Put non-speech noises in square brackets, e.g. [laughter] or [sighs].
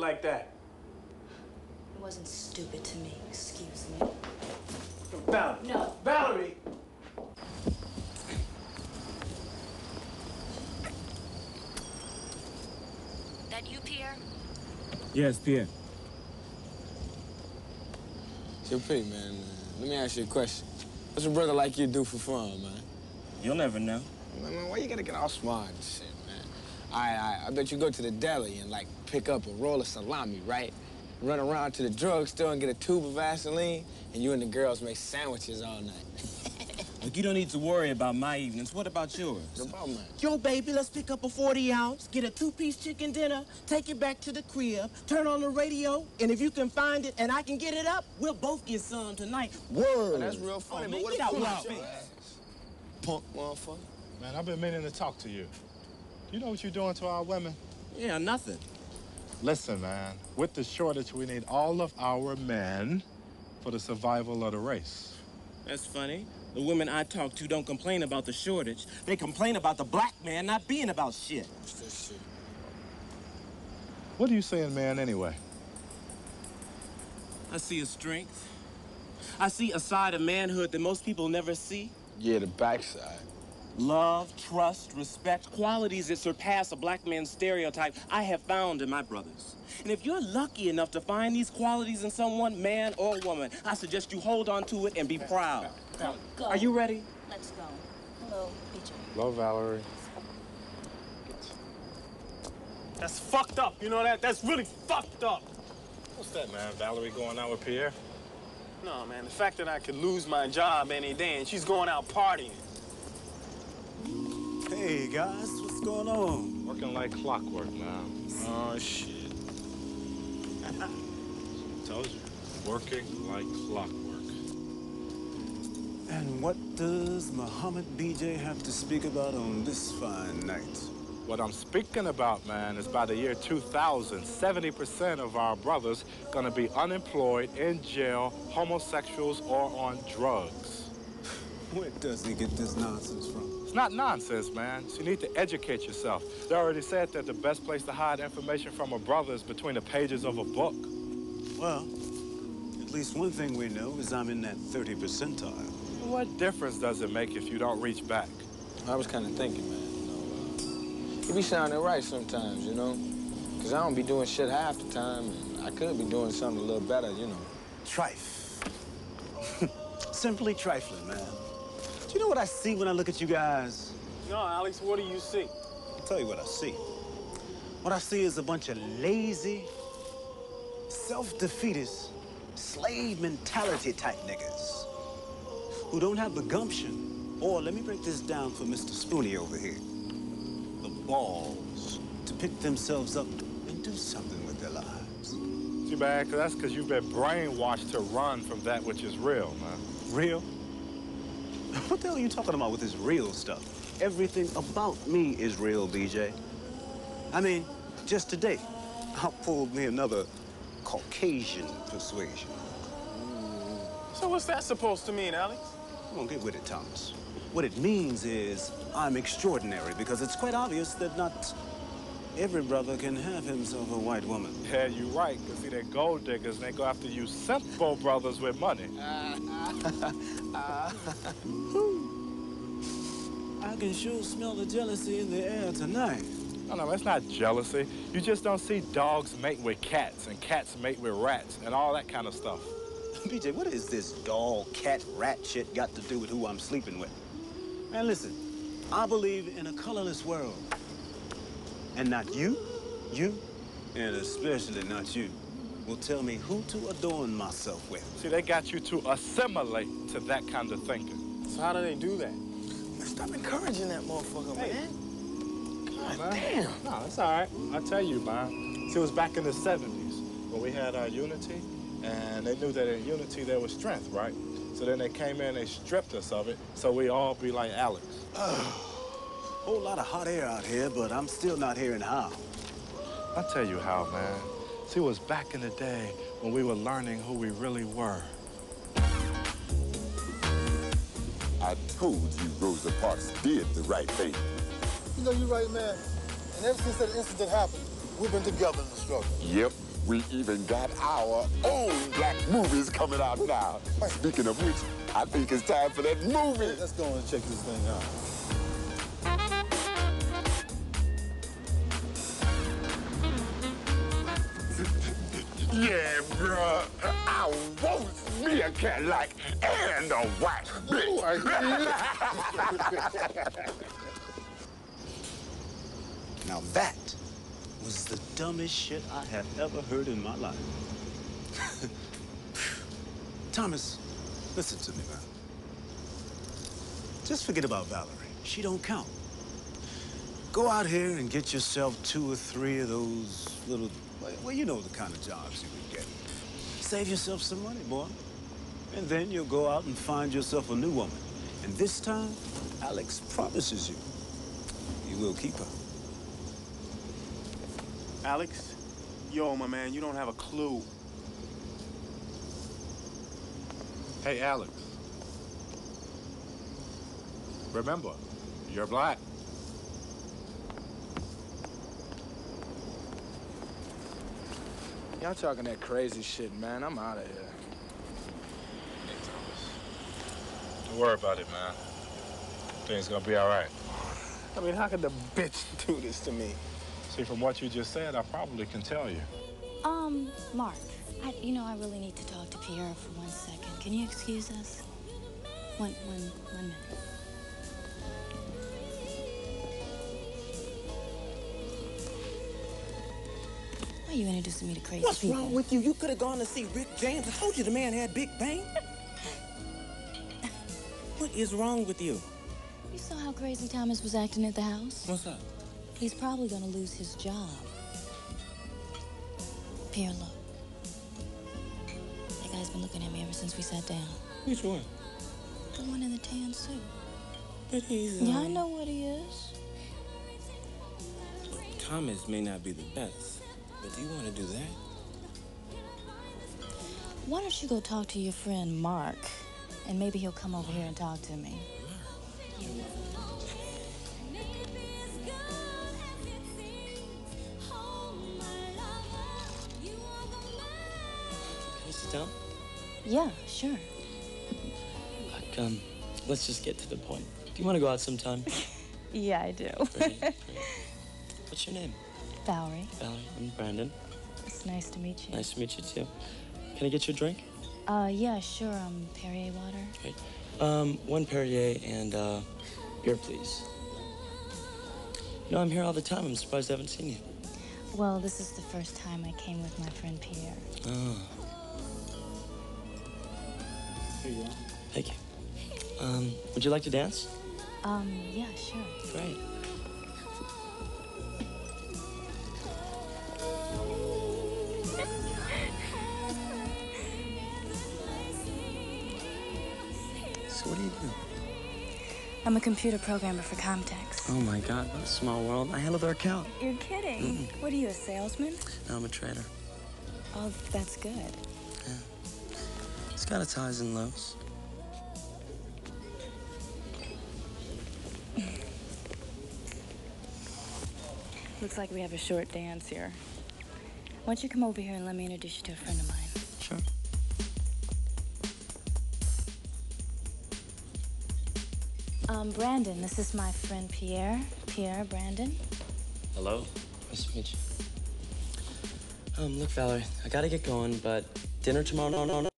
like that? It wasn't stupid to me, excuse me. Valerie. No. Valerie! That you, Pierre? Yes, Pierre. JP, man, uh, let me ask you a question. What's a brother like you do for fun, man? You'll never know. Man, man, why you gotta get all smart and shit, man? All right, all right, I bet you go to the deli and, like, pick up a roll of salami, right? Run around to the drugstore and get a tube of Vaseline, and you and the girls make sandwiches all night. [laughs] Look, you don't need to worry about my evenings. What about yours? What about mine? Yo, baby, let's pick up a 40 ounce, get a two piece chicken dinner, take it back to the crib, turn on the radio, and if you can find it and I can get it up, we'll both get some tonight. Word. Oh, that's real oh, funny, Oh, but what get if out you my out, face. man? Punk motherfucker. Man, I've been meaning to talk to you. You know what you're doing to our women? Yeah, nothing. Listen, man, with the shortage, we need all of our men for the survival of the race. That's funny. The women I talk to don't complain about the shortage. They complain about the black man not being about shit. What's this shit? What are you saying, man, anyway? I see a strength. I see a side of manhood that most people never see. Yeah, the backside. Love, trust, respect, qualities that surpass a black man's stereotype, I have found in my brothers. And if you're lucky enough to find these qualities in someone, man or woman, I suggest you hold on to it and be proud. Go. Are you ready? Let's go. Hello, BJ. Hello, Valerie. That's fucked up. You know that? That's really fucked up. What's that, man? Valerie going out with Pierre? No, man. The fact that I could lose my job any day and she's going out partying. Hey guys, what's going on? Working like clockwork, now. Oh, shit. [laughs] Told you. Working like clockwork. And what does Muhammad BJ have to speak about on this fine night? What I'm speaking about, man, is by the year 2000, 70% of our brothers gonna be unemployed, in jail, homosexuals, or on drugs. [laughs] Where does he get this nonsense from? It's not nonsense, man. You need to educate yourself. They already said that the best place to hide information from a brother is between the pages of a book. Well, at least one thing we know is I'm in that 30 percentile. What difference does it make if you don't reach back? I was kind of thinking, man, you know, uh, you be sounding right sometimes, you know? Because I don't be doing shit half the time, and I could be doing something a little better, you know. Trife. [laughs] Simply trifling, man. Do you know what I see when I look at you guys? No, Alex, what do you see? I'll tell you what I see. What I see is a bunch of lazy, self-defeatist, slave mentality type niggas who don't have the gumption, or let me break this down for Mr. Spoonie over here, the balls to pick themselves up and do something with their lives. Too bad, 'cause that's because you've been brainwashed to run from that which is real, man. Real? [laughs] What the hell are you talking about with this real stuff? Everything about me is real, BJ. I mean, just today, I pulled me another Caucasian persuasion. So what's that supposed to mean, Alex? Come on, get with it, Thomas. What it means is I'm extraordinary because it's quite obvious that not every brother can have himself a white woman. Yeah, you right, because see, they're gold diggers, and they go after you simple brothers with money. [laughs] I can sure smell the jealousy in the air tonight. No, no, it's not jealousy. You just don't see dogs mate with cats, and cats mate with rats, and all that kind of stuff. [laughs] BJ, what is this dog, cat, rat shit got to do with who I'm sleeping with? Man, listen, I believe in a colorless world. And not you, you, and especially not you, will tell me who to adorn myself with. See, they got you to assimilate to that kind of thinking. So how do they do that? Man, stop encouraging that motherfucker, man. God Man. damn. No, it's all right. I tell you, man. See, it was back in the 70s when we had our unity, and they knew that in unity there was strength, right? So then they came in, they stripped us of it, so we all be like Alex. [sighs] [sighs] [sighs] Whole lot of hot air out here, but I'm still not hearing how. I tell you how, man. See, it was back in the day when we were learning who we really were. I told you Rosa Parks did the right thing. You know, you're right, man. And ever since that incident happened, we've been together in the struggle. Yep. We even got our own black movies coming out now. Speaking of which, I think it's time for that movie. Let's go and check this thing out. Yeah, bruh. I want me a cat like and a white bitch. [laughs] Now that was the dumbest shit I have ever heard in my life. [laughs] Thomas, listen to me, man. Just forget about Valerie. She don't count. Go out here and get yourself two or three of those little, well, you know the kind of jobs you would get. Save yourself some money, boy. And then you'll go out and find yourself a new woman. And this time, Alex promises you, you will keep her. Alex, yo, my man, you don't have a clue. Hey, Alex. Remember, you're black. Y'all talking that crazy shit, man. I'm out of here. Don't worry about it, man. Things gonna be all right. I mean, how could the bitch [laughs] do this to me? See, from what you just said, I probably can tell you. Um, Mark, I, you know, I really need to talk to Pierre for one second. Can you excuse us? One, one, one minute. Why are you introducing me to crazy What's people? wrong with you? You could have gone to see Rick James. I told you the man had big bang. what is wrong with you? You saw how crazy Thomas was acting at the house? What's up? He's probably gonna lose his job. Pierre, look. That guy's been looking at me ever since we sat down. Which one? The one in the tan suit. But he's. Yeah, I um, know what he is. Thomas may not be the best, but do you want to do that? Why don't you go talk to your friend Mark, and maybe he'll come over here and talk to me. Can I sit down? Yeah, sure. Look, um, let's just get to the point. Do you want to go out sometime? [laughs] Yeah, I do. Great, great. [laughs] What's your name? Valerie, Valerie. I'm Brandon. it's nice to meet you. Nice to meet you too. Can I get you a drink? Uh, yeah, sure. Um, Perrier water. Great. Um, one Perrier and uh, beer, please. You know, I'm here all the time. I'm surprised I haven't seen you. Well, this is the first time I came with my friend Pierre. Oh. Here you are. Thank you. Um, would you like to dance? Um, yeah, sure. Great. I'm a computer programmer for Comtex. Oh my God, what a small world. I handle their account. You're kidding. What are you, a salesman? No, I'm a trader. Oh, that's good. It's got its highs and lows. Looks like we have a short dance here. Why don't you come over here and let me introduce you to a friend of mine? Um, Brandon, this is my friend Pierre. Pierre, Brandon. Hello. Nice to meet you. Um, look, Valerie, I gotta get going, but dinner tomorrow. No, no, no.